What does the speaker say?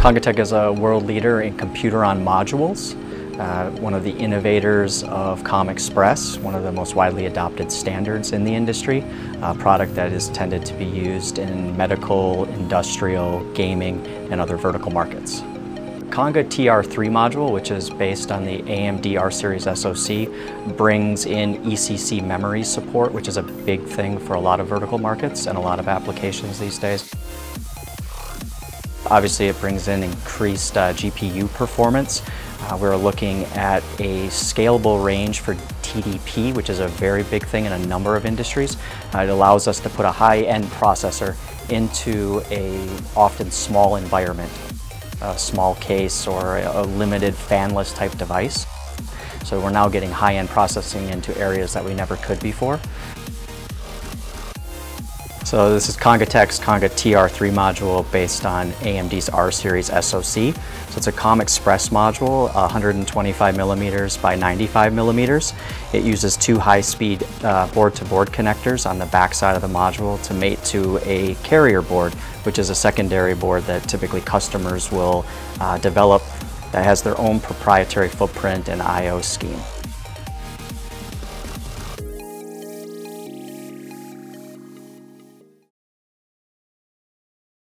Congatec is a world leader in computer-on modules, uh, one of the innovators of COM Express, one of the most widely adopted standards in the industry, a product that is tended to be used in medical, industrial, gaming, and other vertical markets. Conga TR3 module, which is based on the AMD R-Series SoC, brings in ECC memory support, which is a big thing for a lot of vertical markets and a lot of applications these days. Obviously it brings in increased uh, GPU performance. Uh, we're looking at a scalable range for TDP, which is a very big thing in a number of industries. Uh, it allows us to put a high-end processor into a often small environment, a small case or a limited fanless type device. So we're now getting high-end processing into areas that we never could before. So this is Congatec's Conga TR3 module based on AMD's R-Series SoC. So it's a COM Express module, 125 millimeters by 95 millimeters. It uses two high-speed uh, board-to-board connectors on the back side of the module to mate to a carrier board, which is a secondary board that typically customers will uh, develop that has their own proprietary footprint and I.O. scheme.